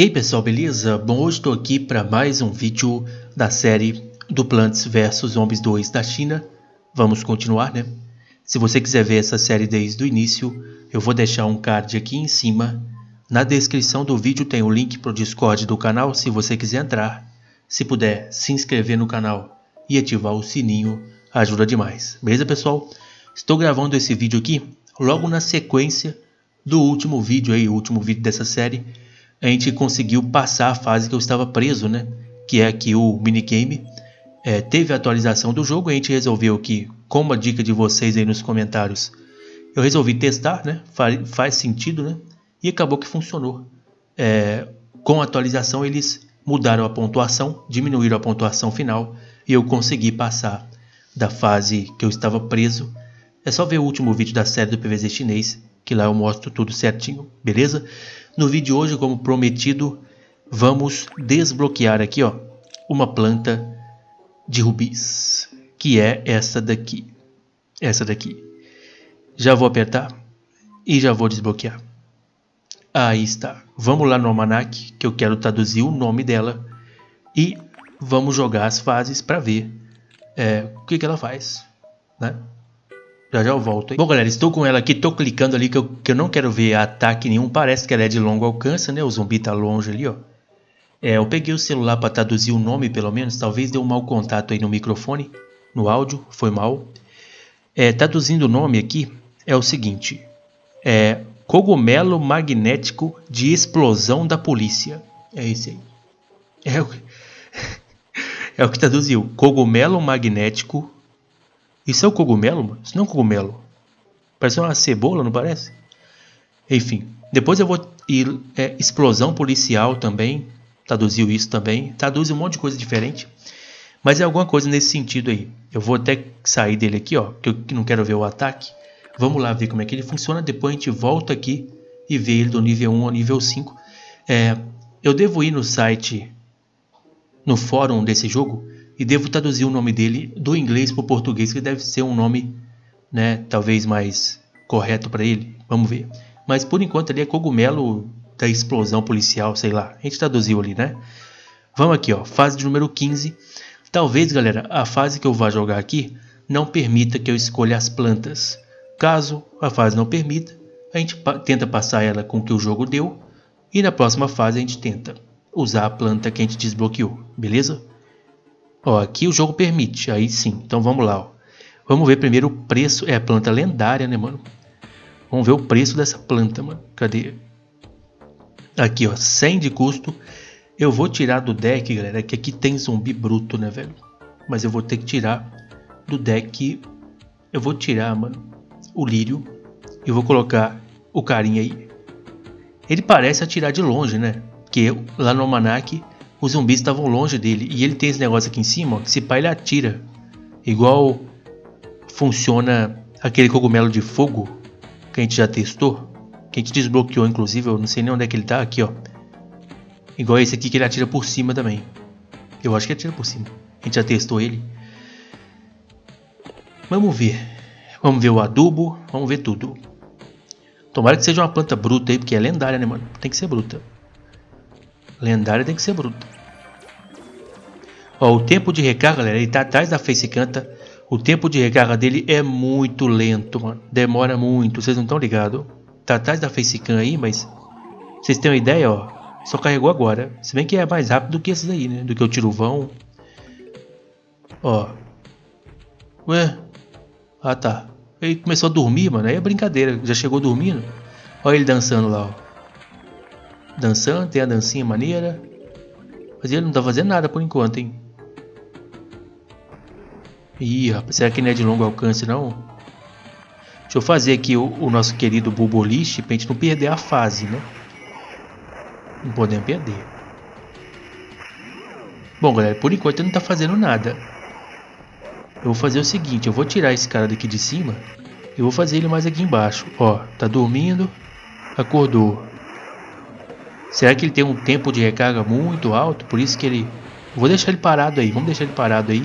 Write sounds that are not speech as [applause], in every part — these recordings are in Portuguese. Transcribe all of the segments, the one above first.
Ei pessoal, beleza? Bom, hoje estou aqui para mais um vídeo da série do Plants vs Zombies 2 da China. Vamos continuar, né? Se você quiser ver essa série desde o início, eu vou deixar um card aqui em cima. Na descrição do vídeo tem o link para o Discord do canal, se você quiser entrar. Se puder, se inscrever no canal e ativar o sininho, ajuda demais. Beleza, pessoal? Estou gravando esse vídeo aqui logo na sequência do último vídeo aí, o último vídeo dessa série a gente conseguiu passar a fase que eu estava preso, né? Que é aqui o minigame. É, teve atualização do jogo, a gente resolveu que, como a dica de vocês aí nos comentários, eu resolvi testar, né? Faz, faz sentido, né? E acabou que funcionou. É, com a atualização eles mudaram a pontuação, diminuíram a pontuação final e eu consegui passar da fase que eu estava preso. É só ver o último vídeo da série do PVZ chinês, que lá eu mostro tudo certinho, beleza? No vídeo de hoje, como prometido, vamos desbloquear aqui ó, uma planta de rubis, que é essa daqui. Essa daqui. Já vou apertar e já vou desbloquear. Aí está. Vamos lá no almanac, que eu quero traduzir o nome dela. E vamos jogar as fases para ver é, o que, que ela faz. Né? Já já eu volto. Hein? Bom, galera, estou com ela aqui, estou clicando ali que eu, que eu não quero ver ataque nenhum. Parece que ela é de longo alcance, né? O zumbi tá longe ali, ó. É, eu peguei o celular para traduzir o nome, pelo menos. Talvez deu um mau contato aí no microfone, no áudio, foi mal. É, traduzindo o nome aqui, é o seguinte. É cogumelo magnético de explosão da polícia. É esse aí. É o, [laughs] é o que traduziu. Cogumelo magnético isso é o cogumelo, mano? Isso não é um cogumelo. Parece uma cebola, não parece? Enfim, depois eu vou ir. É, explosão policial também. Traduziu isso também. Traduz um monte de coisa diferente. Mas é alguma coisa nesse sentido aí. Eu vou até sair dele aqui, ó. Que eu não quero ver o ataque. Vamos lá ver como é que ele funciona. Depois a gente volta aqui e vê ele do nível 1 ao nível 5. É, eu devo ir no site, no fórum desse jogo e devo traduzir o nome dele do inglês para o português, que deve ser um nome, né, talvez mais correto para ele. Vamos ver. Mas por enquanto ele é cogumelo da explosão policial, sei lá. A gente traduziu ali, né? Vamos aqui, ó, fase de número 15. Talvez, galera, a fase que eu vá jogar aqui não permita que eu escolha as plantas. Caso a fase não permita, a gente tenta passar ela com o que o jogo deu e na próxima fase a gente tenta usar a planta que a gente desbloqueou, beleza? Ó, aqui o jogo permite, aí sim. Então vamos lá, ó. Vamos ver primeiro o preço. É a planta lendária, né, mano? Vamos ver o preço dessa planta, mano. Cadê? Aqui, ó, 100 de custo. Eu vou tirar do deck, galera, que aqui tem zumbi bruto, né, velho? Mas eu vou ter que tirar do deck. Eu vou tirar, mano, o lírio. E vou colocar o carinha aí. Ele parece atirar de longe, né? Que lá no Almanac os zumbis estavam longe dele. E ele tem esse negócio aqui em cima, ó, que se pá ele atira. Igual funciona aquele cogumelo de fogo que a gente já testou. Que a gente desbloqueou, inclusive. Eu não sei nem onde é que ele tá. Aqui, ó. Igual esse aqui que ele atira por cima também. Eu acho que atira por cima. A gente já testou ele. Vamos ver. Vamos ver o adubo. Vamos ver tudo. Tomara que seja uma planta bruta aí, porque é lendária, né, mano? Tem que ser bruta. Lendária tem que ser bruta. Ó, o tempo de recarga, galera, ele tá atrás da face canta. O tempo de recarga dele é muito lento, mano. Demora muito, vocês não estão ligados. Tá atrás da facecam aí, mas... Vocês têm uma ideia, ó. Só carregou agora. Se bem que é mais rápido do que esses aí, né? Do que o tiro vão. Ó. Ué. Ah, tá. Ele começou a dormir, mano. Aí é brincadeira. Já chegou dormindo. Olha ele dançando lá, ó dançando, tem a dancinha maneira. Mas ele não tá fazendo nada por enquanto, hein? Ih, rapaz, será que não é de longo alcance, não? Deixa eu fazer aqui o, o nosso querido Buboliche pra gente não perder a fase, né? Não podemos perder. Bom, galera, por enquanto ele não tá fazendo nada. Eu vou fazer o seguinte, eu vou tirar esse cara daqui de cima e vou fazer ele mais aqui embaixo. Ó, tá dormindo, acordou. Será que ele tem um tempo de recarga muito alto? Por isso que ele... Vou deixar ele parado aí. Vamos deixar ele parado aí.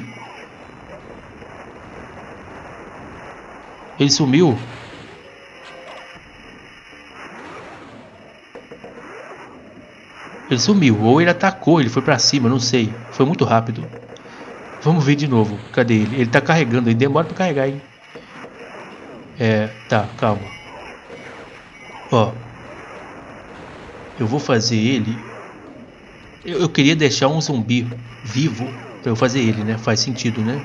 Ele sumiu. Ele sumiu. Ou ele atacou, ele foi pra cima, não sei. Foi muito rápido. Vamos ver de novo. Cadê ele? Ele tá carregando, ele demora pra carregar, hein? É, tá, calma. Ó. Eu vou fazer ele. Eu, eu queria deixar um zumbi vivo pra eu fazer ele, né? Faz sentido, né?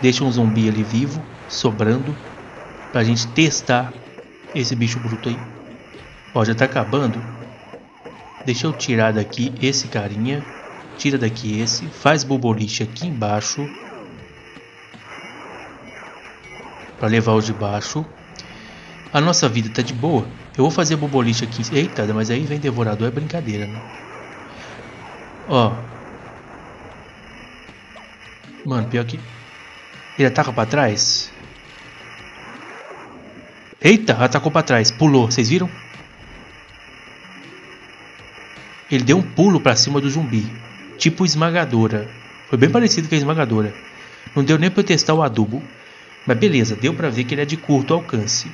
Deixa um zumbi ali vivo, sobrando, pra gente testar esse bicho bruto aí. Ó, já tá acabando. Deixa eu tirar daqui esse carinha. Tira daqui esse. Faz boboliche aqui embaixo. Para levar os de baixo. A nossa vida tá de boa. Eu vou fazer boboliche aqui. Eita, mas aí vem devorador. É brincadeira, né? Ó. Mano, pior que... Ele ataca pra trás? Eita, atacou pra trás. Pulou, vocês viram? Ele deu um pulo pra cima do zumbi. Tipo esmagadora. Foi bem parecido com a esmagadora. Não deu nem pra eu testar o adubo. Mas beleza, deu pra ver que ele é de curto alcance.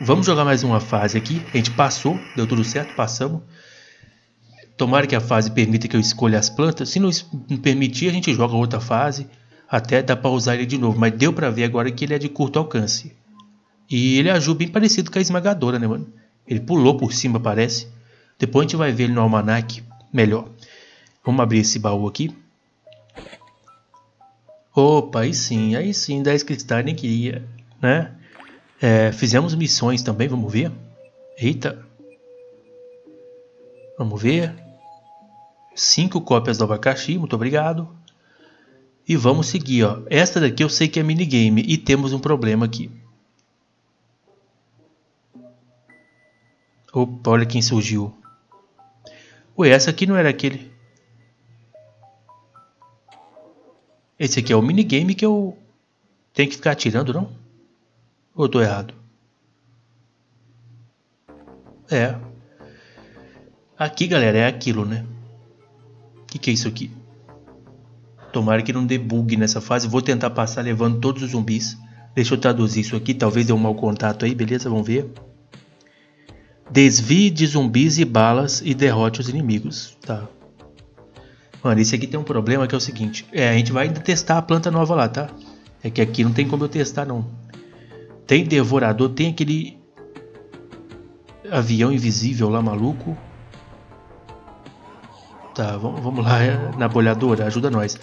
Vamos jogar mais uma fase aqui. A gente passou, deu tudo certo, passamos. Tomara que a fase permita que eu escolha as plantas. Se não permitir, a gente joga outra fase. Até dá pra usar ele de novo. Mas deu pra ver agora que ele é de curto alcance. E ele ajuda bem parecido com a esmagadora, né, mano? Ele pulou por cima, parece. Depois a gente vai ver ele no almanac melhor. Vamos abrir esse baú aqui. Opa, aí sim, aí sim, 10 cristais nem queria, né? É, fizemos missões também, vamos ver. Eita. Vamos ver. Cinco cópias do abacaxi, muito obrigado. E vamos seguir, ó. Esta daqui eu sei que é minigame e temos um problema aqui. Opa, olha quem surgiu. Ué, essa aqui não era aquele. Esse aqui é o minigame que eu tenho que ficar atirando, não? Ou tô errado? É. Aqui, galera, é aquilo, né? O que, que é isso aqui? Tomara que não dê bug nessa fase. Vou tentar passar levando todos os zumbis. Deixa eu traduzir isso aqui. Talvez dê um mau contato aí, beleza? Vamos ver. Desvie de zumbis e balas e derrote os inimigos. Tá. Mano, esse aqui tem um problema que é o seguinte. É, a gente vai testar a planta nova lá, tá? É que aqui não tem como eu testar, não. Tem devorador, tem aquele... Avião invisível lá, maluco. Tá, vamos, lá é, na bolhadora, ajuda nós.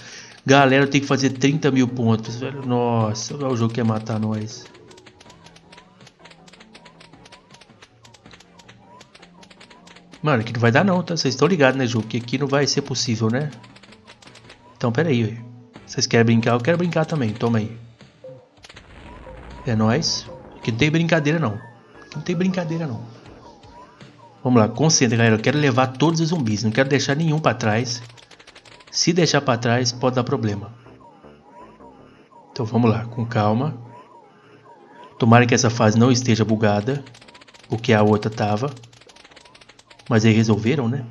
Galera, eu tenho que fazer 30 mil pontos, velho. Nossa, o jogo quer matar nós. Mano, aqui não vai dar não, tá? Vocês estão ligados, né, jogo? Que aqui não vai ser possível, né? Então, pera aí, Vocês querem brincar? Eu quero brincar também. Toma aí. É nóis. Aqui não tem brincadeira, não. Aqui não tem brincadeira, não. Vamos lá, concentra, galera. Eu quero levar todos os zumbis. Não quero deixar nenhum pra trás. Se deixar pra trás, pode dar problema. Então, vamos lá, com calma. Tomara que essa fase não esteja bugada. Porque a outra tava. Mas aí resolveram, né?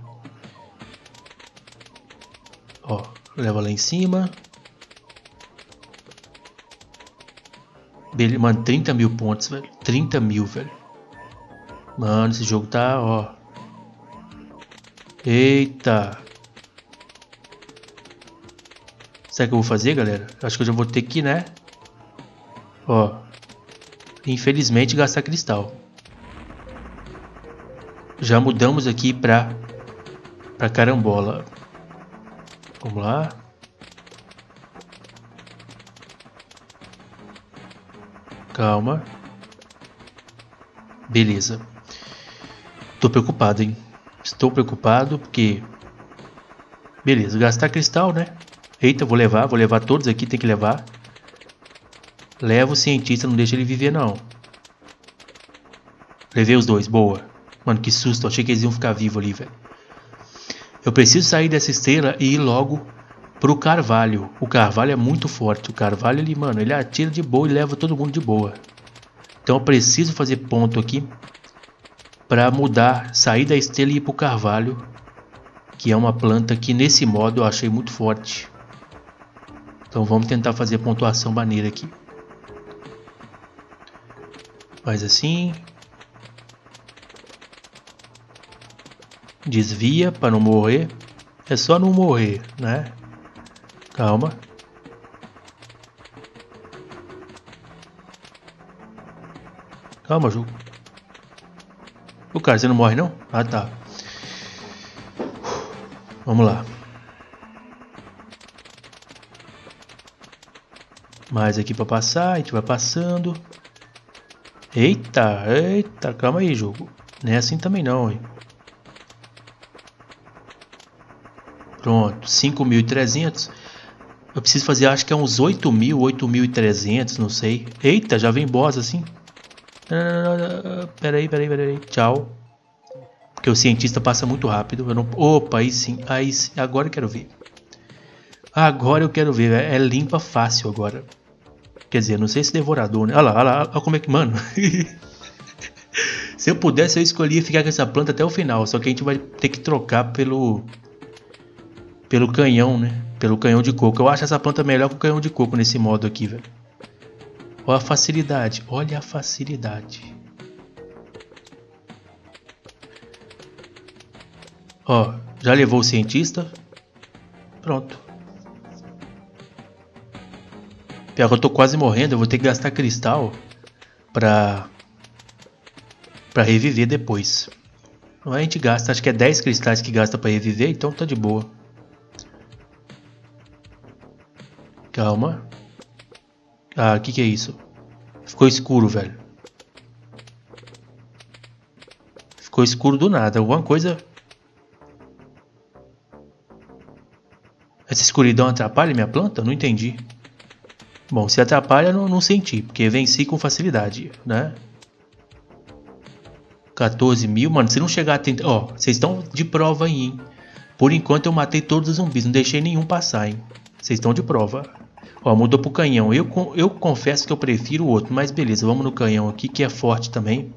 Ó, leva lá em cima. Beleza, mano, 30 mil pontos, velho. 30 mil, velho. Mano, esse jogo tá, ó. Eita. O que eu vou fazer, galera? Acho que eu já vou ter que, né? Ó. Infelizmente, gastar cristal já mudamos aqui para para carambola. Vamos lá. Calma. Beleza. Tô preocupado, hein? Estou preocupado porque Beleza, gastar cristal, né? Eita, vou levar, vou levar todos aqui, tem que levar. Leva o cientista, não deixa ele viver não. Levei os dois, boa. Mano, que susto. achei que eles iam ficar vivos ali, velho. Eu preciso sair dessa estrela e ir logo pro Carvalho. O Carvalho é muito forte. O Carvalho, ele, mano, ele atira de boa e leva todo mundo de boa. Então eu preciso fazer ponto aqui para mudar, sair da estrela e ir pro Carvalho, que é uma planta que nesse modo eu achei muito forte. Então vamos tentar fazer pontuação maneira aqui. Faz assim, Desvia para não morrer. É só não morrer, né? Calma. Calma, jogo. O cara, você não morre não? Ah, tá. Vamos lá. Mais aqui para passar, a gente vai passando. Eita, eita, calma aí, jogo. Não é assim também não, hein. Pronto, 5.300. Eu preciso fazer, acho que é uns 8.000, 8.300, não sei. Eita, já vem boss assim. Peraí, peraí, peraí. Tchau. Porque o cientista passa muito rápido. Eu não... Opa, aí sim. Aí sim. Agora eu quero ver. Agora eu quero ver. É limpa fácil agora. Quer dizer, não sei se devorador, né? Olha lá, olha lá, olha como é que. Mano. [laughs] se eu pudesse, eu escolhia ficar com essa planta até o final. Só que a gente vai ter que trocar pelo. Pelo canhão, né? Pelo canhão de coco. Eu acho essa planta melhor que o canhão de coco nesse modo aqui, velho. Olha a facilidade. Olha a facilidade. Ó, já levou o cientista. Pronto. Pior que eu tô quase morrendo, eu vou ter que gastar cristal pra, pra reviver depois. Não a gente gasta, acho que é 10 cristais que gasta pra reviver, então tá de boa. Calma. Ah, o que, que é isso? Ficou escuro, velho. Ficou escuro do nada. Alguma coisa. Essa escuridão atrapalha minha planta? Não entendi. Bom, se atrapalha, não, não senti, porque venci com facilidade, né? 14 mil, mano, se não chegar a 30... Ó, vocês estão de prova aí, hein? Por enquanto eu matei todos os zumbis, não deixei nenhum passar, hein? Vocês estão de prova. Ó, mudou pro canhão. Eu, eu confesso que eu prefiro o outro, mas beleza, vamos no canhão aqui, que é forte também.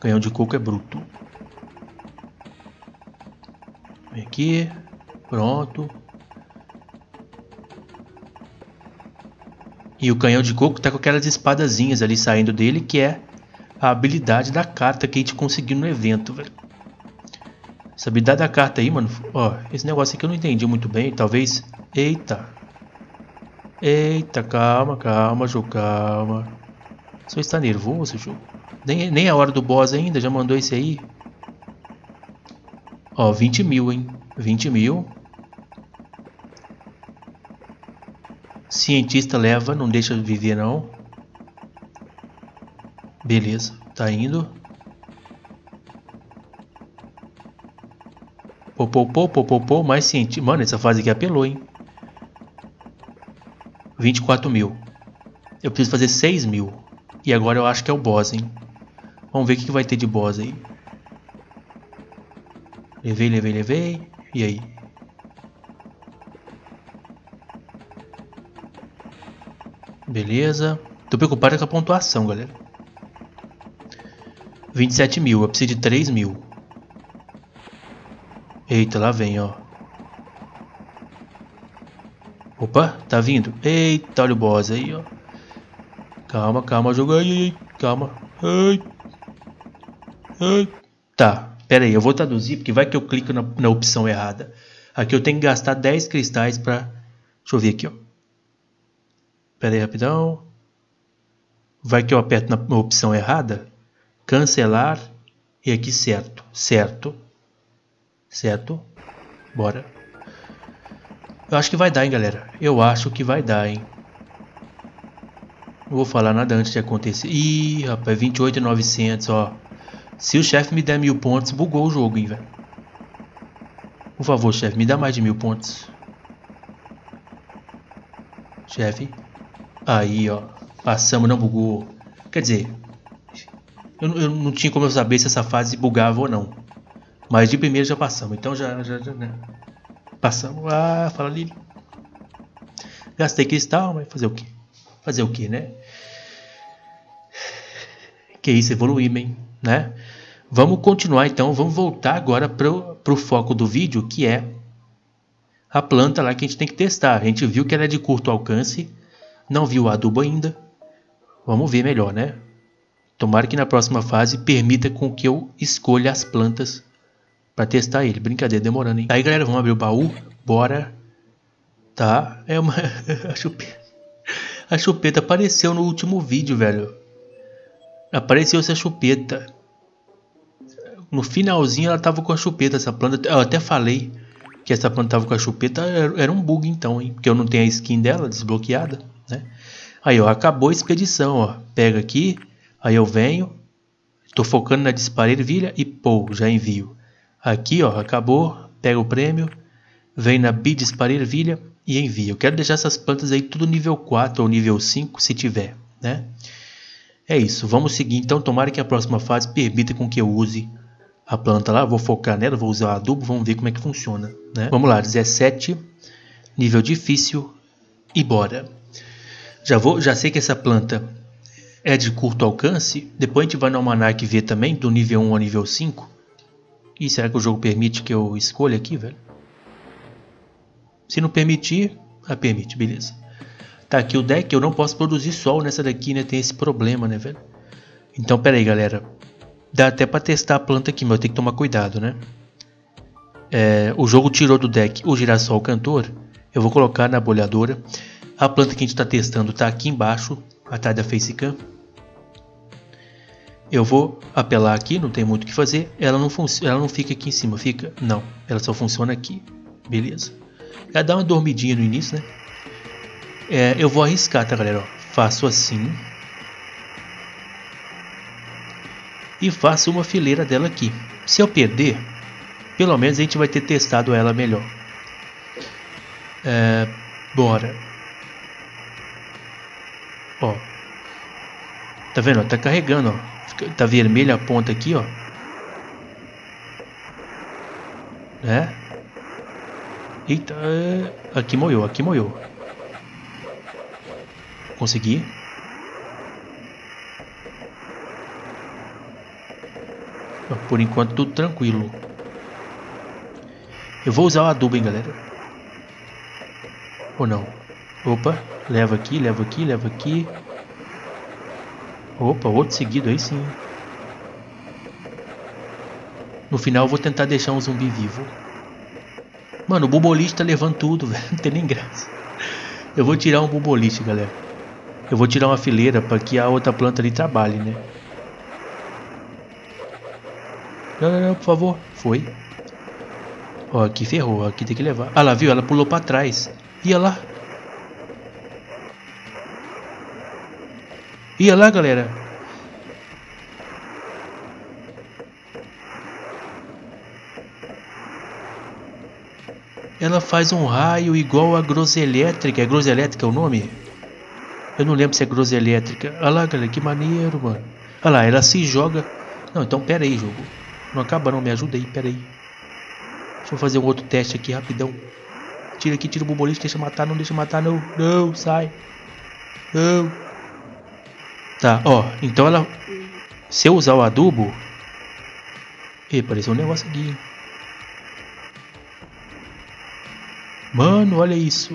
Canhão de coco é bruto. Vem aqui. Pronto. E o canhão de coco tá com aquelas espadazinhas ali saindo dele, que é a habilidade da carta que a gente conseguiu no evento, velho. Essa habilidade da carta aí, mano, ó, esse negócio aqui eu não entendi muito bem, talvez... Eita. Eita, calma, calma, jogo, calma. Você está nervoso, jogo? Nem, nem a hora do boss ainda, já mandou esse aí. Ó, 20 mil, hein? 20 mil. Cientista leva, não deixa viver não. Beleza, tá indo. Popopô, popopô, mais cientista. Mano, essa fase aqui apelou, hein? 24 mil. Eu preciso fazer 6 mil. E agora eu acho que é o boss, hein? Vamos ver o que vai ter de boss aí. Levei, levei, levei. E aí? Beleza. Tô preocupado com a pontuação, galera. 27 mil. Eu preciso de 3 mil. Eita, lá vem, ó. Opa, tá vindo. Eita, olha o boss aí, ó. Calma, calma, jogo aí. Calma. Ai. Ai. Tá, pera aí, eu vou traduzir, porque vai que eu clico na, na opção errada. Aqui eu tenho que gastar 10 cristais pra... Deixa eu ver aqui, ó. Espera aí rapidão. Vai que eu aperto na opção errada. Cancelar. E aqui certo. Certo. Certo. Bora. Eu acho que vai dar, hein, galera. Eu acho que vai dar, hein. Não vou falar nada antes de acontecer. Ih, rapaz, 28,900, ó. Se o chefe me der mil pontos, bugou o jogo, hein, velho. Por favor, chefe, me dá mais de mil pontos. Chefe. Aí, ó. Passamos, não bugou. Quer dizer, eu, eu, não tinha como eu saber se essa fase bugava ou não. Mas de primeiro já passamos. Então já, já, já né? Passamos. Ah, fala ali. Gastei cristal, mas fazer o quê? Fazer o quê, né? Que isso, evoluir, hein? Né? Vamos continuar então. Vamos voltar agora pro, pro foco do vídeo, que é a planta lá que a gente tem que testar. A gente viu que ela é de curto alcance não viu o adubo ainda? Vamos ver melhor, né? Tomara que na próxima fase permita com que eu escolha as plantas Pra testar ele. Brincadeira, demorando, hein? Aí, galera, vamos abrir o baú. Bora. Tá. É uma... [laughs] a, chupeta... a chupeta apareceu no último vídeo, velho. Apareceu essa chupeta. No finalzinho ela tava com a chupeta, essa planta. Eu até falei que essa planta tava com a chupeta. Era um bug então, hein? Porque eu não tenho a skin dela desbloqueada, né? Aí, ó, acabou a expedição, ó. Pega aqui, aí eu venho, tô focando na disparervilha e pô, já envio. Aqui, ó, acabou, pega o prêmio, vem na bidisparervilha e envia. Eu quero deixar essas plantas aí tudo nível 4 ou nível 5, se tiver, né? É isso, vamos seguir então, tomara que a próxima fase permita com que eu use a planta lá, vou focar nela, vou usar adubo, vamos ver como é que funciona, né? Vamos lá, 17, nível difícil e bora. Já, vou, já sei que essa planta é de curto alcance, depois a gente vai no Almanac ver também, do nível 1 ao nível 5. E será que o jogo permite que eu escolha aqui, velho? Se não permitir, ah, permite, beleza. Tá aqui o deck, eu não posso produzir sol nessa daqui, né? Tem esse problema, né, velho? Então, pera aí, galera. Dá até pra testar a planta aqui, mas eu tenho que tomar cuidado, né? É, o jogo tirou do deck o girassol cantor. Eu vou colocar na bolhadora. A planta que a gente está testando está aqui embaixo, atrás da facecam. Eu vou apelar aqui, não tem muito o que fazer. Ela não, ela não fica aqui em cima, fica? Não, ela só funciona aqui. Beleza. Ela dá uma dormidinha no início, né? É, eu vou arriscar, tá galera? Ó, faço assim. E faço uma fileira dela aqui. Se eu perder, pelo menos a gente vai ter testado ela melhor. É, bora. Ó. Tá vendo? Tá carregando, ó. Tá vermelha a ponta aqui, ó. Né? Eita, é, aqui moiou, aqui moiou. Consegui. Por enquanto tudo tranquilo. Eu vou usar o adubo, hein, galera. Ou não? Opa, leva aqui, leva aqui, leva aqui. Opa, outro seguido aí sim. No final eu vou tentar deixar um zumbi vivo. Mano, o bubolite tá levando tudo, [laughs] velho. Não tem nem graça. Eu vou tirar um bubolite, galera. Eu vou tirar uma fileira para que a outra planta ali trabalhe, né? Não, não, não, por favor. Foi. Ó, aqui ferrou. Aqui tem que levar. Ah lá, viu? Ela pulou para trás. Ia lá. Ia lá, galera. Ela faz um raio igual a groselétrica. É groselétrica é o nome? Eu não lembro se é groselétrica. Olha lá, galera, que maneiro, mano. Olha lá, ela se joga. Não, então pera aí, jogo. Não acaba não, me ajuda aí, pera aí. Deixa eu fazer um outro teste aqui rapidão. Tira aqui, tira o bubolista, deixa matar, não deixa matar, não. Não, sai. Não. Tá, ó, então ela... Se eu usar o adubo... Ih, apareceu um negócio aqui. Mano, olha isso.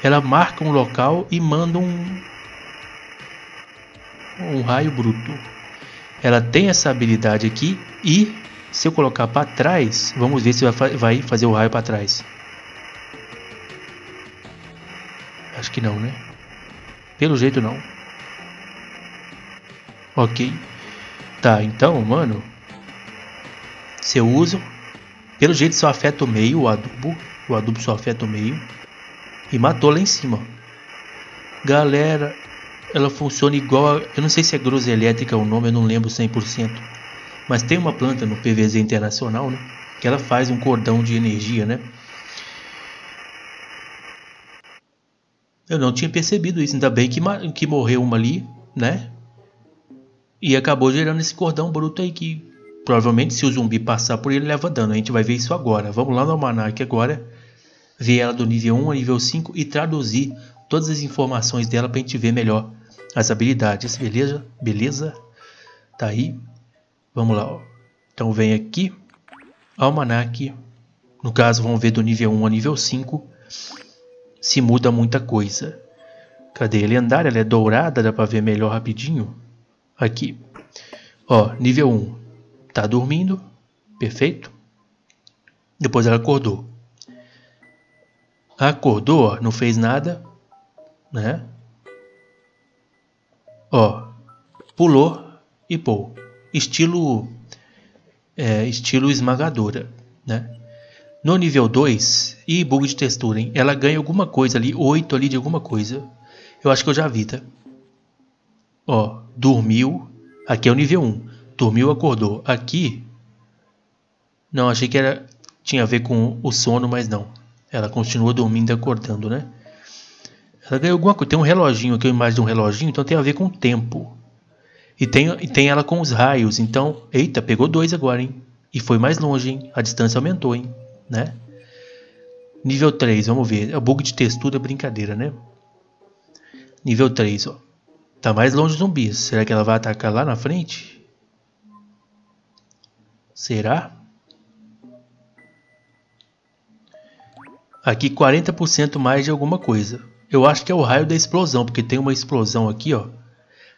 Ela marca um local e manda um... Um raio bruto. Ela tem essa habilidade aqui e... Se eu colocar para trás, vamos ver se vai, vai fazer o raio para trás. Acho que não, né? Pelo jeito não. Ok. Tá, então, mano. Eu uso. Pelo jeito só afeta o meio, o adubo. O adubo só afeta o meio. E matou lá em cima. Galera, ela funciona igual. A, eu não sei se é grosa elétrica o nome, eu não lembro 100%. Mas tem uma planta no PVZ Internacional, né? Que ela faz um cordão de energia, né? Eu não tinha percebido isso. Ainda bem que, que morreu uma ali, né? E acabou gerando esse cordão bruto aí que provavelmente se o zumbi passar por ele leva dano. A gente vai ver isso agora. Vamos lá no Almanac agora. Ver ela do nível 1 ao nível 5 e traduzir todas as informações dela para a gente ver melhor as habilidades. Beleza? Beleza? Tá aí. Vamos lá. Ó. Então vem aqui. Almanac. No caso vamos ver do nível 1 ao nível 5. Se muda muita coisa. Cadê? Lendária, ela é dourada, dá para ver melhor rapidinho. Aqui. Ó, nível 1. Tá dormindo. Perfeito. Depois ela acordou. Acordou, ó, não fez nada, né? Ó, pulou e pô. Estilo é, estilo esmagadora, né? No nível 2, e bug de textura, hein? Ela ganha alguma coisa ali, 8 ali de alguma coisa. Eu acho que eu já vi, tá? Ó, dormiu. Aqui é o nível 1. Dormiu, acordou. Aqui... Não, achei que era tinha a ver com o sono, mas não. Ela continua dormindo e acordando, né? Ela ganhou alguma coisa. Tem um reloginho aqui, uma imagem de um reloginho, então tem a ver com o tempo. E tem, e tem ela com os raios. Então, eita, pegou dois agora, hein? E foi mais longe, hein? A distância aumentou, hein? Né? Nível 3, vamos ver. O bug de textura é brincadeira, né? Nível 3, ó. Tá mais longe dos zumbis. Será que ela vai atacar lá na frente? Será? Aqui 40% mais de alguma coisa. Eu acho que é o raio da explosão, porque tem uma explosão aqui, ó.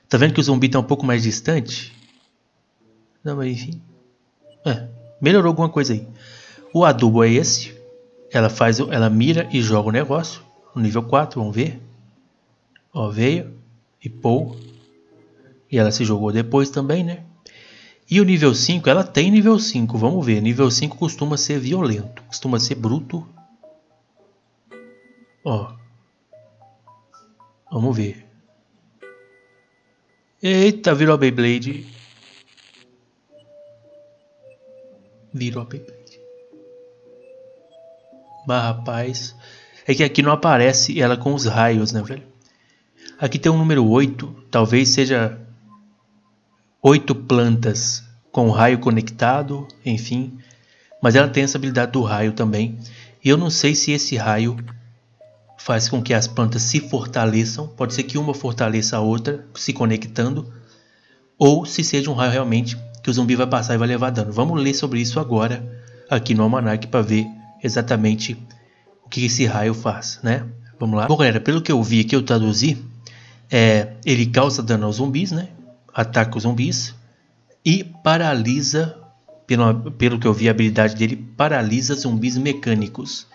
Tá vendo que o zumbi tá um pouco mais distante? Não, mas enfim. É, melhorou alguma coisa aí. O adubo é esse. Ela faz, ela mira e joga o negócio. No nível 4, vamos ver. Ó, veio e pô. E ela se jogou depois também, né? E o nível 5, ela tem nível 5, vamos ver. Nível 5 costuma ser violento, costuma ser bruto. Ó. Vamos ver. Eita, virou a Beyblade. Virou a Beyblade. Mas rapaz. É que aqui não aparece ela com os raios, né, velho? Aqui tem um número 8. Talvez seja oito plantas com raio conectado, enfim. Mas ela tem essa habilidade do raio também. E eu não sei se esse raio faz com que as plantas se fortaleçam. Pode ser que uma fortaleça a outra, se conectando, ou se seja um raio realmente que o zumbi vai passar e vai levar dano. Vamos ler sobre isso agora aqui no Almanac para ver exatamente o que esse raio faz, né? Vamos lá. Bom, galera, pelo que eu vi aqui, eu traduzi, é, ele causa dano aos zumbis, né? Ataca os zumbis e paralisa, pelo, pelo que eu vi, a habilidade dele paralisa zumbis mecânicos.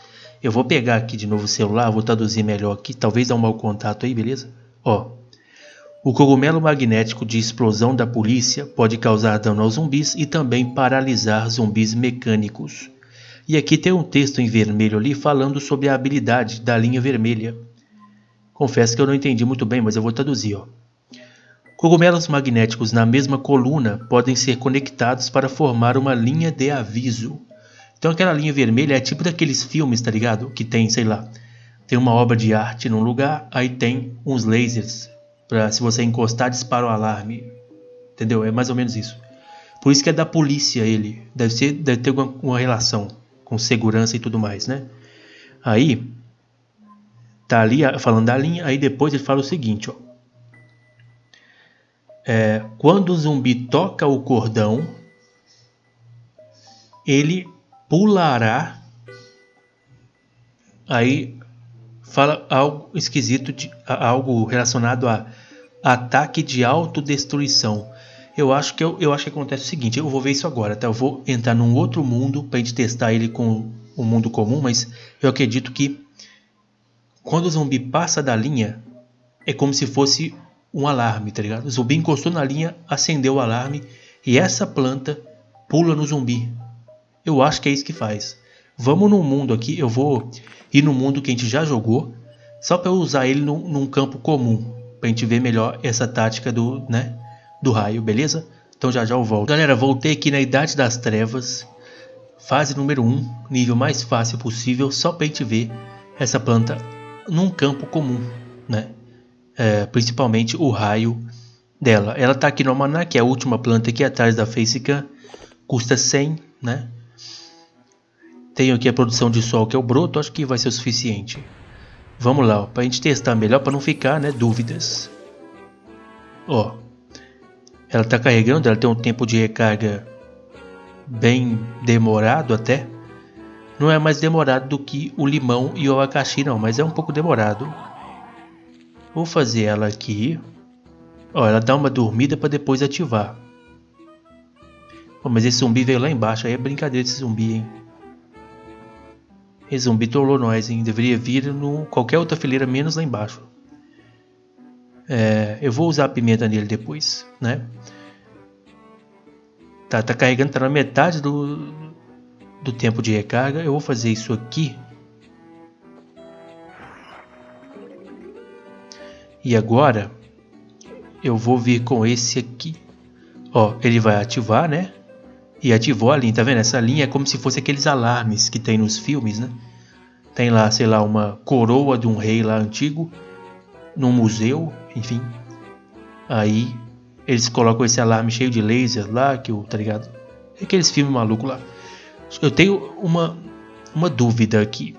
Eu vou pegar aqui de novo o celular, vou traduzir melhor aqui, talvez dá um mau contato aí, beleza? Ó, o cogumelo magnético de explosão da polícia pode causar dano aos zumbis e também paralisar zumbis mecânicos. E aqui tem um texto em vermelho ali falando sobre a habilidade da linha vermelha. Confesso que eu não entendi muito bem, mas eu vou traduzir. Ó. Cogumelos magnéticos na mesma coluna podem ser conectados para formar uma linha de aviso. Então aquela linha vermelha é tipo daqueles filmes, tá ligado? Que tem, sei lá, tem uma obra de arte num lugar, aí tem uns lasers para se você encostar dispara o alarme. Entendeu? É mais ou menos isso. Por isso que é da polícia ele. Deve ser, deve ter alguma uma relação com segurança e tudo mais, né? Aí tá ali falando da linha, aí depois ele fala o seguinte, ó. É, quando o zumbi toca o cordão, ele pulará. Aí fala algo esquisito, de, algo relacionado a ataque de autodestruição. Eu acho que eu, eu acho que acontece o seguinte, eu vou ver isso agora, tá? Eu vou entrar num outro mundo para gente testar ele com o mundo comum, mas eu acredito que quando o zumbi passa da linha, é como se fosse um alarme, tá ligado? O zumbi encostou na linha, acendeu o alarme e essa planta pula no zumbi. Eu acho que é isso que faz. Vamos no mundo aqui, eu vou ir no mundo que a gente já jogou, só para eu usar ele num, num campo comum, para a gente ver melhor essa tática do, né, do raio, beleza? Então já já eu volto. Galera, voltei aqui na Idade das Trevas, fase número 1, nível mais fácil possível, só para a gente ver essa planta num campo comum, né? É, principalmente o raio dela. Ela está aqui no Almanac, é a última planta aqui atrás da Facecam, custa 100, né? Tenho aqui a produção de sol que é o broto, acho que vai ser o suficiente. Vamos lá, para a gente testar melhor, para não ficar né, dúvidas. Ó, ela está carregando, ela tem um tempo de recarga bem demorado até. Não é mais demorado do que o limão e o abacaxi não, mas é um pouco demorado. Vou fazer ela aqui. Ó, ela dá uma dormida para depois ativar. Ó, mas esse zumbi veio lá embaixo, aí é brincadeira esse zumbi, hein? Esse zumbi trollou nós, hein? Deveria vir no qualquer outra fileira, menos lá embaixo. É, eu vou usar a pimenta nele depois, né? Tá, tá carregando, tá na metade do, do tempo de recarga. Eu vou fazer isso aqui. E agora eu vou vir com esse aqui. Ó, ele vai ativar, né? E ativou a linha, tá vendo? Essa linha é como se fosse aqueles alarmes que tem nos filmes, né? Tem lá, sei lá, uma coroa de um rei lá antigo, num museu, enfim. Aí eles colocam esse alarme cheio de laser lá, que o, tá ligado? Aqueles filmes malucos lá. Eu tenho uma, uma dúvida aqui.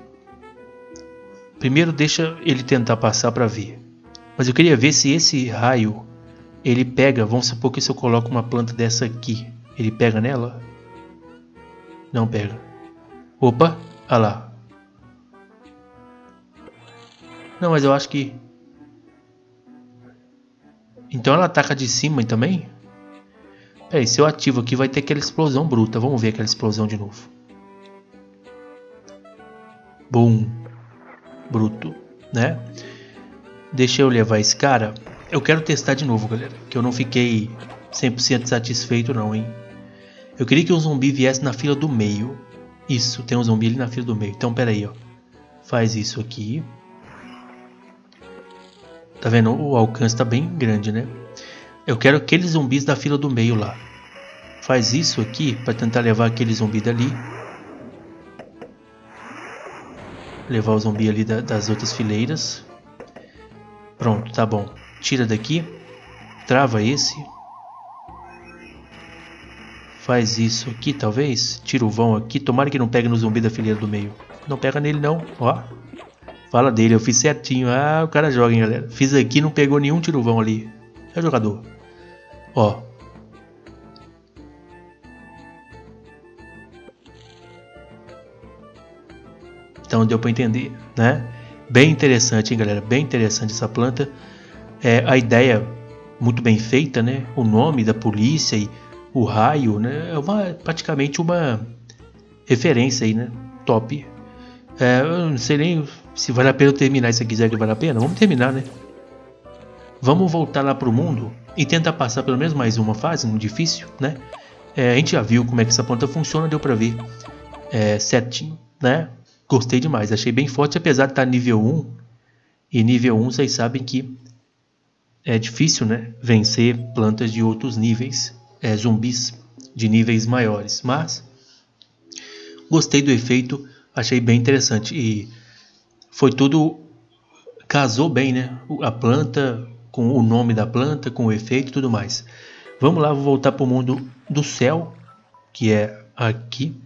Primeiro deixa ele tentar passar para ver. Mas eu queria ver se esse raio ele pega, vamos supor que se eu coloco uma planta dessa aqui, ele pega nela? Não pega. Opa, olha lá. Não, mas eu acho que... Então ela ataca de cima também? Peraí, se eu ativo aqui vai ter aquela explosão bruta. Vamos ver aquela explosão de novo. Boom. Bruto, né? Deixa eu levar esse cara. Eu quero testar de novo, galera. Que eu não fiquei 100% satisfeito não, hein. Eu queria que um zumbi viesse na fila do meio. Isso, tem um zumbi ali na fila do meio. Então, pera aí, ó. Faz isso aqui. Tá vendo? O alcance tá bem grande, né? Eu quero aqueles zumbis da fila do meio lá. Faz isso aqui para tentar levar aquele zumbi dali. Levar o zumbi ali da, das outras fileiras. Pronto, tá bom. Tira daqui. Trava esse. Faz isso aqui, talvez. Tira o vão aqui. Tomara que não pegue no zumbi da fileira do meio. Não pega nele, não. Ó. Fala dele. Eu fiz certinho. Ah, o cara joga, hein, galera. Fiz aqui não pegou nenhum tiro vão ali. É jogador. Ó. Então deu para entender, né? Bem interessante, hein, galera? Bem interessante essa planta. É, a ideia muito bem feita, né? O nome da polícia e o raio, né? É uma, praticamente uma referência aí, né? Top. É, eu não sei nem se vale a pena terminar isso aqui, já que vale a pena. Vamos terminar, né? Vamos voltar lá pro mundo e tentar passar pelo menos mais uma fase, um difícil, né? É, a gente já viu como é que essa planta funciona, deu pra ver é, certinho, né? Gostei demais, achei bem forte, apesar de estar nível 1. E nível 1 vocês sabem que é difícil, né? Vencer plantas de outros níveis é, zumbis de níveis maiores. Mas gostei do efeito, achei bem interessante e foi tudo casou bem, né? A planta com o nome da planta, com o efeito e tudo mais. Vamos lá, vou voltar para o mundo do céu, que é aqui.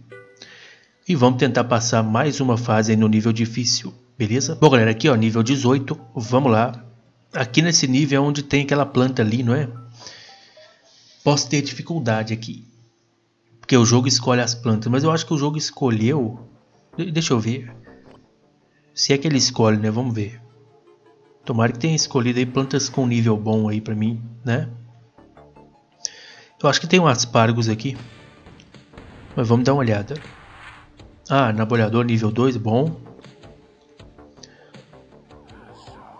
E vamos tentar passar mais uma fase no nível difícil, beleza? Bom, galera, aqui ó, nível 18, vamos lá. Aqui nesse nível é onde tem aquela planta ali, não é? posso ter dificuldade aqui. Porque o jogo escolhe as plantas, mas eu acho que o jogo escolheu... Deixa eu ver. Se é que ele escolhe, né? Vamos ver. Tomara que tenha escolhido aí plantas com nível bom aí pra mim, né? Eu acho que tem um aspargos aqui. Mas vamos dar uma olhada. Ah, nabolhador nível 2, bom.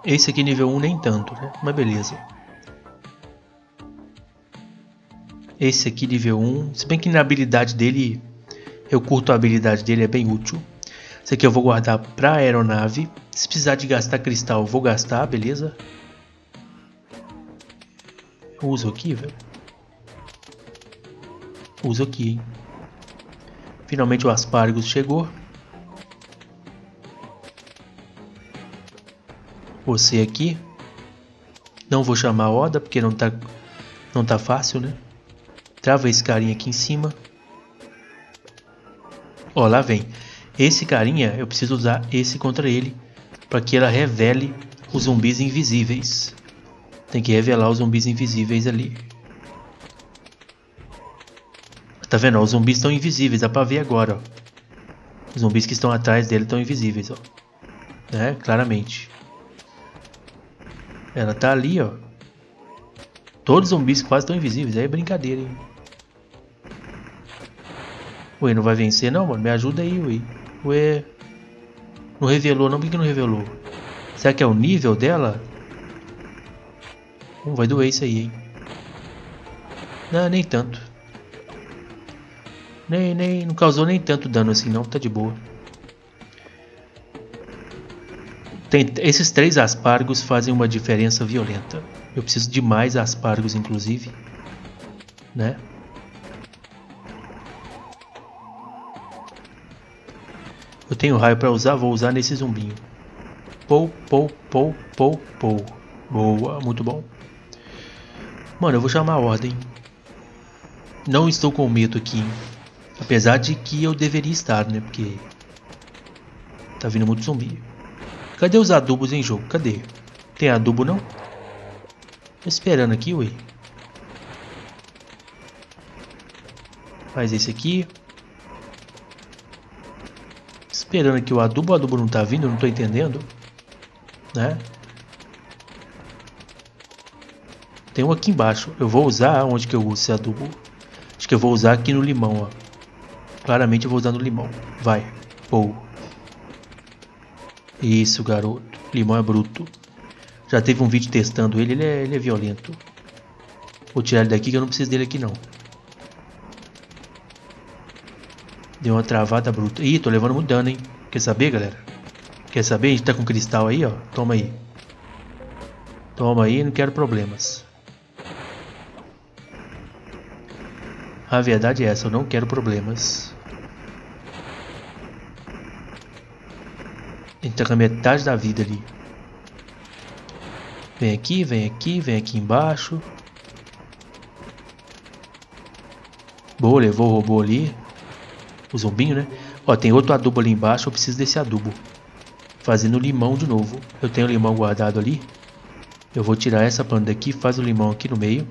Esse aqui nível 1 nem tanto, né? Mas beleza. Esse aqui nível 1, se bem que na habilidade dele, eu curto a habilidade dele, é bem útil. Esse aqui eu vou guardar para aeronave. Se precisar de gastar cristal, vou gastar, beleza? Eu uso aqui, velho. Uso aqui, hein? Finalmente o Aspargos chegou. Você aqui. Não vou chamar a Oda, porque não tá, não tá fácil, né? Trava esse carinha aqui em cima. Ó, lá vem. Esse carinha, eu preciso usar esse contra ele. Para que ela revele os zumbis invisíveis. Tem que revelar os zumbis invisíveis ali. Tá vendo? Os zumbis estão invisíveis. Dá pra ver agora, ó. Os zumbis que estão atrás dele estão invisíveis, ó. Né? Claramente. Ela tá ali, ó. Todos os zumbis quase estão invisíveis. Aí é brincadeira, hein? Ué, não vai vencer não, mano? Me ajuda aí, ué. Ué. Não revelou não, por que não revelou? Será que é o nível dela? Hum, vai doer isso aí, hein? Não, nem tanto. Nem, nem, não causou nem tanto dano assim não, tá de boa. Tem, esses três aspargos fazem uma diferença violenta. Eu preciso de mais aspargos, inclusive. Né? Tenho raio para usar, vou usar nesse zumbinho. Pou, pou, pou, pou, pou. Boa, muito bom. Mano, eu vou chamar a ordem. Não estou com medo aqui. Apesar de que eu deveria estar, né? Porque... Tá vindo muito zumbi. Cadê os adubos em jogo? Cadê? Tem adubo não? Tô esperando aqui, ué. Faz esse aqui. Esperando aqui o adubo. O adubo não tá vindo, não tô entendendo. Né? Tem um aqui embaixo. Eu vou usar onde que eu uso esse adubo. Acho que eu vou usar aqui no limão, ó. Claramente eu vou usar no limão. Vai. Ou. Isso, garoto. Limão é bruto. Já teve um vídeo testando ele, ele é, ele é violento. Vou tirar ele daqui que eu não preciso dele aqui não. Deu uma travada bruta. Ih, tô levando muito dano, hein? Quer saber, galera? Quer saber? A gente tá com cristal aí, ó. Toma aí. Toma aí, não quero problemas. A verdade é essa, eu não quero problemas. A gente tá com a metade da vida ali. Vem aqui, vem aqui, vem aqui embaixo. Boa, levou o robô ali o zumbinho, né? Ó, tem outro adubo ali embaixo, eu preciso desse adubo. Fazendo limão de novo. Eu tenho limão guardado ali. Eu vou tirar essa planta daqui, faz o limão aqui no meio.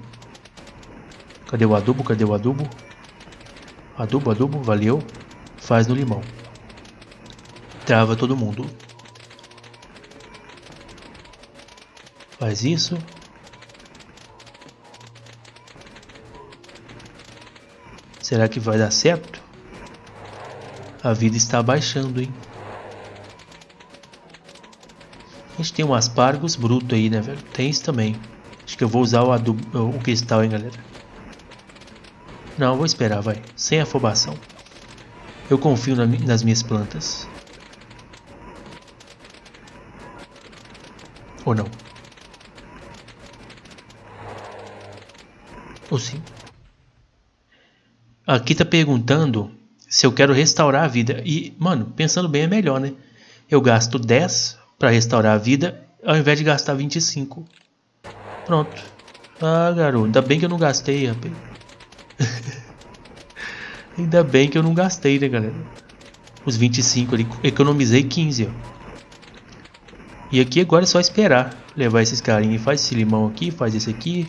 Cadê o adubo? Cadê o adubo? Adubo, adubo, valeu. Faz no limão. Trava todo mundo. Faz isso. Será que vai dar certo? A vida está baixando, hein? A gente tem um aspargos bruto aí, né, velho? Tem isso também. Acho que eu vou usar o, adubo, o cristal, hein, galera? Não, vou esperar, vai. Sem afobação. Eu confio na, nas minhas plantas. Ou não? Ou sim? Aqui tá perguntando se eu quero restaurar a vida. E, mano, pensando bem é melhor, né? Eu gasto 10 para restaurar a vida ao invés de gastar 25. Pronto. Ah, garoto, ainda bem que eu não gastei, rapaz. [laughs] ainda bem que eu não gastei, né, galera? Os 25 ali, economizei 15, ó. E aqui agora é só esperar levar esses carinhos. Faz esse limão aqui, faz esse aqui.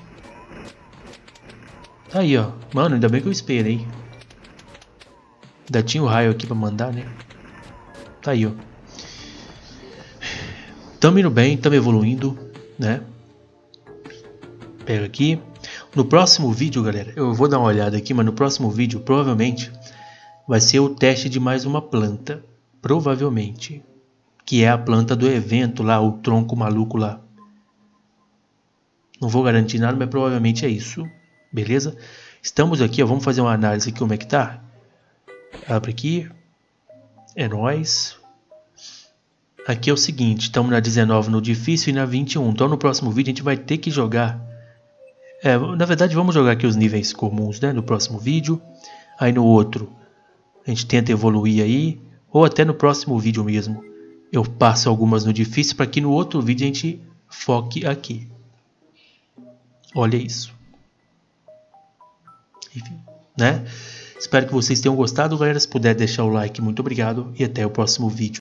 Tá aí, ó. Mano, ainda bem que eu esperei. Ainda tinha o raio aqui pra mandar, né? Tá aí, ó. Tamo indo bem, tamo evoluindo, né? Pega aqui. No próximo vídeo, galera, eu vou dar uma olhada aqui, mas no próximo vídeo, provavelmente, vai ser o teste de mais uma planta. Provavelmente. Que é a planta do evento lá, o tronco maluco lá. Não vou garantir nada, mas provavelmente é isso. Beleza? Estamos aqui, ó, vamos fazer uma análise aqui como é que tá. Abre aqui. É nóis. Aqui é o seguinte, estamos na 19 no difícil e na 21. Então no próximo vídeo a gente vai ter que jogar... É, na verdade vamos jogar aqui os níveis comuns, né? No próximo vídeo. Aí no outro a gente tenta evoluir aí. Ou até no próximo vídeo mesmo. Eu passo algumas no difícil para que no outro vídeo a gente foque aqui. Olha isso. Enfim, né? Espero que vocês tenham gostado, galera. Se puder deixar o like, muito obrigado e até o próximo vídeo.